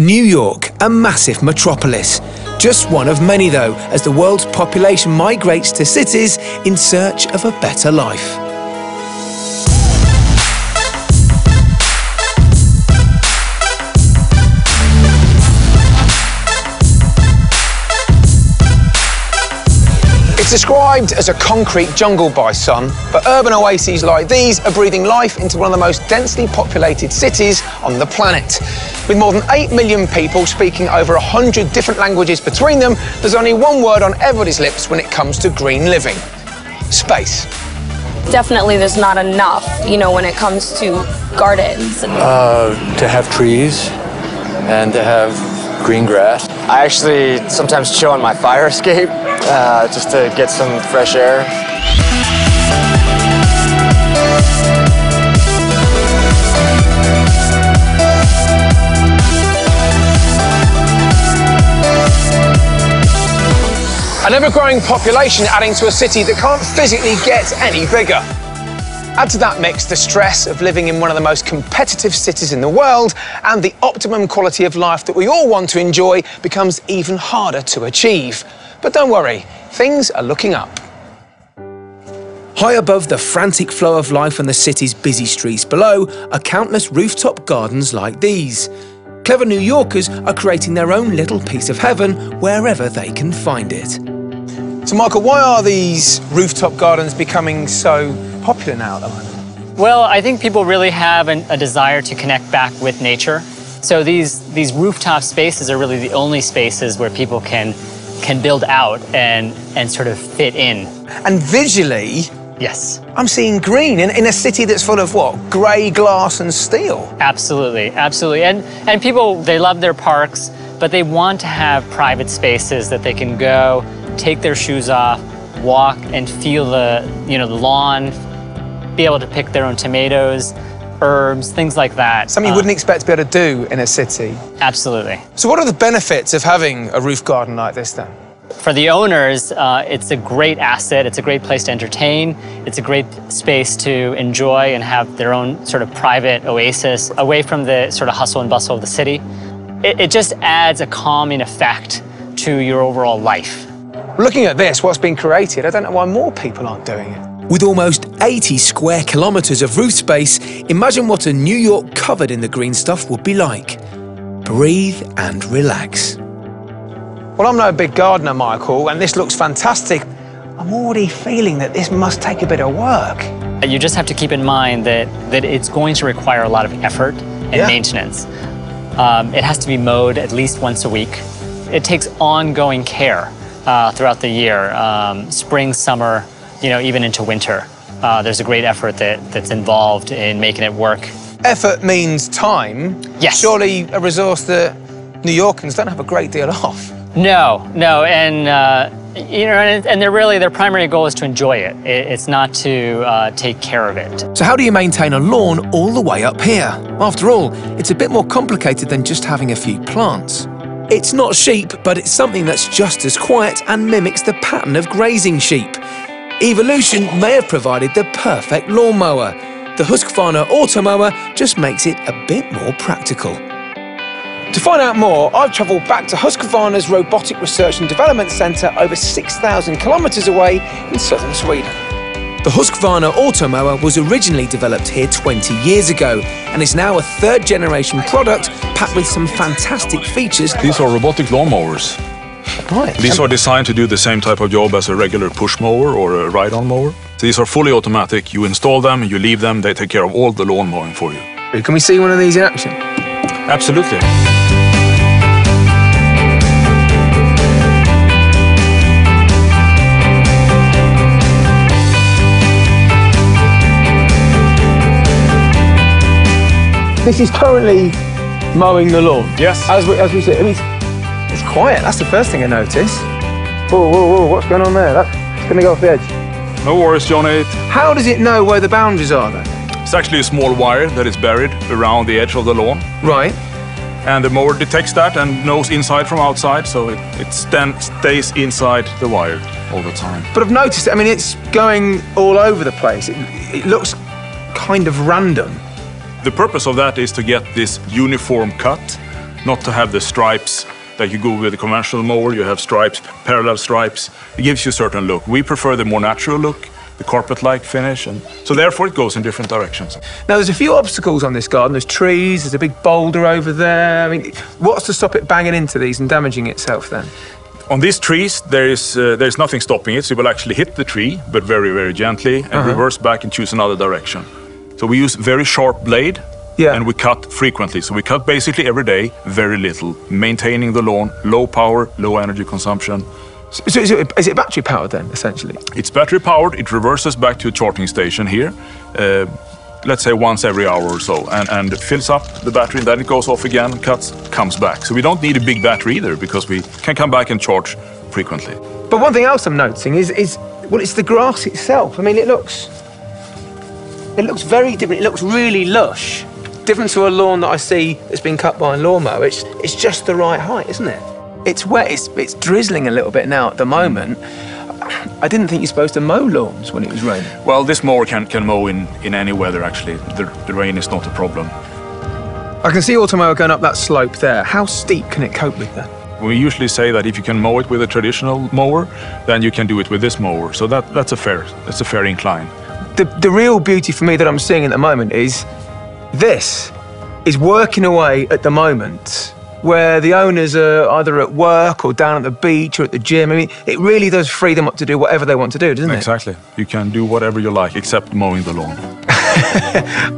New York, a massive metropolis. Just one of many, though, as the world's population migrates to cities in search of a better life. It's described as a concrete jungle by some, but urban oases like these are breathing life into one of the most densely populated cities on the planet. With more than 8 million people speaking over 100 different languages between them, there's only one word on everybody's lips when it comes to green living space. Definitely, there's not enough, you know, when it comes to gardens. Uh, to have trees and to have green grass. I actually sometimes chill on my fire escape uh, just to get some fresh air. An ever-growing population adding to a city that can't physically get any bigger. Add to that mix the stress of living in one of the most competitive cities in the world, and the optimum quality of life that we all want to enjoy becomes even harder to achieve. But don't worry, things are looking up. High above the frantic flow of life and the city's busy streets below are countless rooftop gardens like these. Clever New Yorkers are creating their own little piece of heaven wherever they can find it. So, Michael, why are these rooftop gardens becoming so popular now at the moment? Well, I think people really have an, a desire to connect back with nature. So these these rooftop spaces are really the only spaces where people can can build out and and sort of fit in. And visually, Yes, I'm seeing green in, in a city that's full of what? Grey glass and steel. absolutely, absolutely. And and people they love their parks, but they want to have private spaces that they can go, take their shoes off, walk and feel the you know the lawn, be able to pick their own tomatoes, herbs, things like that. Something you Uh, wouldn't expect to be able to do in a city. absolutely. So, what are the benefits of having a roof garden like this then? For the owners, uh, it's a great asset. It's a great place to entertain. It's a great space to enjoy and have their own sort of private oasis away from the sort of hustle and bustle of the city. It, it just adds a calming effect to your overall life. Looking at this, what's been created, I don't know why more people aren't doing it. With almost 80 square kilometres of roof space, imagine what a New York covered in the green stuff would be like. Breathe and relax. Well, I'm no big gardener, Michael, and this looks fantastic. I'm already feeling that this must take a bit of work. You just have to keep in mind that, that it's going to require a lot of effort and Yeah. maintenance. Um, it has to be mowed at least once a week. It takes ongoing care uh, throughout the year, um, spring, summer, you know, even into winter. Uh, there's a great effort that, that's involved in making it work. Effort means time. Yes. Surely a resource that New Yorkers don't have a great deal of. No, no, and uh, you know, and, and they're really their primary goal is to enjoy it. it it's not to uh, take care of it. So, how do you maintain a lawn all the way up here? After all, it's a bit more complicated than just having a few plants. It's not sheep, but it's something that's just as quiet and mimics the pattern of grazing sheep. Evolution may have provided the perfect lawnmower. The Husqvarna Automower just makes it a bit more practical. To find out more, I've travelled back to Husqvarna's Robotic Research and Development Centre over 6,000 kilometres away in southern Sweden. The Husqvarna Automower was originally developed here 20 years ago and is now a third generation product packed with some fantastic features. These are robotic lawnmowers. Right. These are designed to do the same type of job as a regular push mower or a ride-on mower. These are fully automatic. You install them, you leave them, they take care of all the lawn mowing for you. Can we see one of these in action? Absolutely. This is currently mowing the lawn. Yes. As we, as we see, I mean, it's, it's quiet. That's the first thing I notice. Whoa, whoa, whoa, what's going on there? That's going to go off the edge. No worries, Johnny. How does it know where the boundaries are then? It's actually a small wire that is buried around the edge of the lawn. Right. And the mower detects that and knows inside from outside, so it, it stand, stays inside the wire all the time. But I've noticed, I mean, it's going all over the place. It, it looks kind of random. The purpose of that is to get this uniform cut not to have the stripes that you go with a conventional mower. You have stripes, parallel stripes. It gives you a certain look. We prefer the more natural look, the carpet-like finish, and so therefore it goes in different directions. Now, there's a few obstacles on this garden. There's trees, there's a big boulder over there. I mean, what's to stop it banging into these and damaging itself then? On these trees, there is uh, there is nothing stopping it. So you will actually hit the tree, but very very gently, and Uh-huh. reverse back and choose another direction. So we use very sharp blade, Yeah. and we cut frequently. So we cut basically every day, very little, maintaining the lawn, low power, low energy consumption. So, so is, it, is it battery powered then, essentially? It's battery powered. It reverses back to a charging station here. Uh, let's say once every hour or so, and, and fills up the battery, and then it goes off again, cuts, comes back. So we don't need a big battery either because we can come back and charge frequently. But one thing else I'm noticing is, is well, it's the grass itself. I mean, it looks, it looks very different. It looks really lush, different to a lawn that I see that's been cut by a lawnmower. It's, it's just the right height, isn't it? It's wet. It's, it's drizzling a little bit now at the moment. I didn't think you're supposed to mow lawns when it was raining. Well, this mower can, can mow in, in any weather actually. The, the rain is not a problem. I can see Automower going up that slope there. How steep can it cope with that? We usually say that if you can mow it with a traditional mower, then you can do it with this mower. So that, that's a fair that's a fair incline. The, the real beauty for me that I'm seeing at the moment is this is working away at the moment where the owners are either at work or down at the beach or at the gym. I mean, it really does free them up to do whatever they want to do, doesn't it? Exactly. You can do whatever you like except mowing the lawn.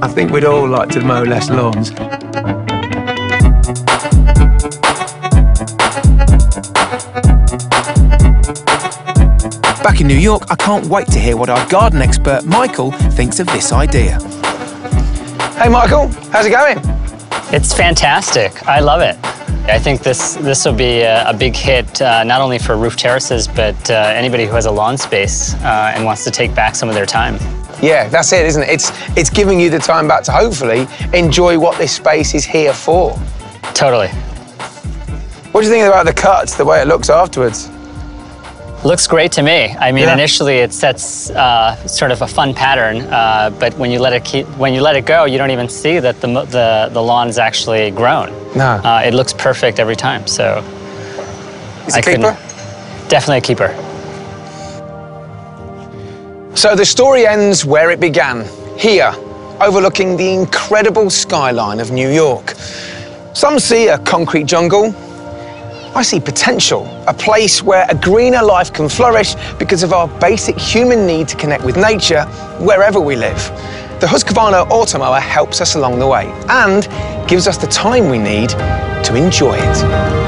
I think we'd all like to mow less lawns. Back in New York, I can't wait to hear what our garden expert Michael thinks of this idea. Hey Michael, how's it going? It's fantastic. I love it. I think this this will be a, a big hit, uh, not only for roof terraces, but uh, anybody who has a lawn space uh, and wants to take back some of their time. Yeah, that's it, isn't it? It's it's giving you the time back to hopefully enjoy what this space is here for. Totally. What do you think about the cuts, the way it looks afterwards? Looks great to me. I mean, Yeah. initially it sets uh, sort of a fun pattern, uh, but when you let it keep, when you let it go, you don't even see that the the, the lawn's actually grown. No. Uh, it looks perfect every time. So It's a I keeper. definitely a keeper. So the story ends where it began, here, overlooking the incredible skyline of New York. Some see a concrete jungle. I see potential, a place where a greener life can flourish because of our basic human need to connect with nature wherever we live. The Husqvarna Automower helps us along the way and gives us the time we need to enjoy it.